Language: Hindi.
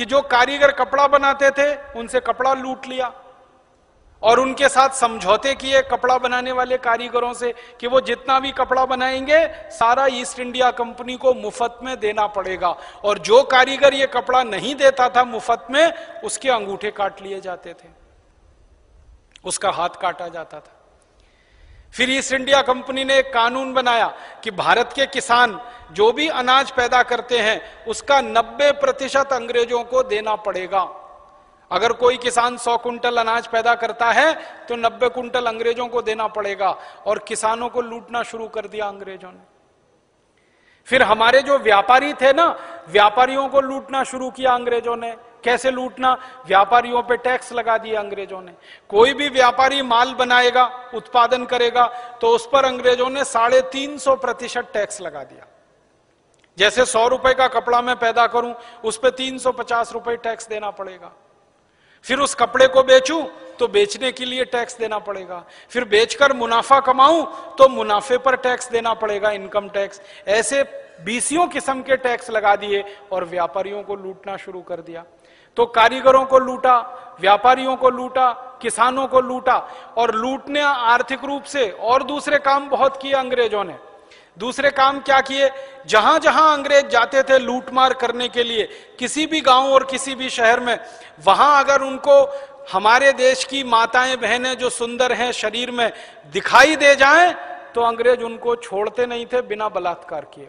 कि जो कारीगर कपड़ा बनाते थे, उनसे कपड़ा लूट लिया। और उनके साथ समझौते किए कपड़ा बनाने वाले कारीगरों से कि वो जितना भी कपड़ा बनाएँगे, सारा ईस्ट इंडिया कंपनी को मुफ़्त में देना पड़ेगा। और जो कारीगर ये कपड़ा नहीं देता था मुफ़्त में, उसके अंगूठे काट लिए जाते थे। उसका हाथ काटा जाता था। फिर ईस्ट इंडिया कंपनी ने एक कानून बनाया कि भारत के किसान जो भी अनाज पैदा करते हैं, उसका 90 प्रतिशत अंग्रेज़ों को देना पड़ेगा। अगर कोई किसान 100 कुंटल अनाज पैदा करता है तो 90 कुंटल अंग्रेज़ों को देना पड़ेगा और किसानों को लूटना शुरू कर दिया अंग्रेज़ों ने। फिर हमारे जो व्यापारी थे ना, व्यापारियों को लूटना शुरू किया अंग्रेज़ों ने। कैसे लूटना? व्यापारियों पे टैक्स लगा दिया अंग्रेज़ों ने। कोई भी व्यापारी माल बनाएगा, उत्पादन करेगा तो उस पर अंग्रेज़ों ने साढ़े तीन सौ प्रतिशत टैक्स लगा दिया। जैसे सौ रुपए का कपड़ा मैं पैदा करूँ, उस पर तीन सौ पचास रुपए टैक्स देना पड़ेगा। फिर उस कपड़े को बेचूं तो बेचने के लिए टैक्स देना पड़ेगा। फिर बेचकर मुनाफा कमाऊं तो मुनाफे पर टैक्स देना पड़ेगा, इनकम टैक्स। ऐसे बीसियों किस्म के टैक्स लगा दिए और व्यापारियों को लूटना शुरू कर दिया। तो कारीगरों को लूटा, व्यापारियों को लूटा, किसानों को लूटा और लूटने आर्थिक रूप से और दूसरे काम बहुत किए अंग्रेज़ों ने। दूसरे काम क्या किए? जहाँ जहाँ अंग्रेज़ जाते थे लूटमार करने के लिए, किसी भी गाँव और किसी भी शहर में, वहाँ अगर उनको हमारे देश की माताएँ, बहनें जो सुंदर हैं, शरीर में दिखाई दे जाएँ तो अंग्रेज़ उनको छोड़ते नहीं थे, बिना बलात्कार किए।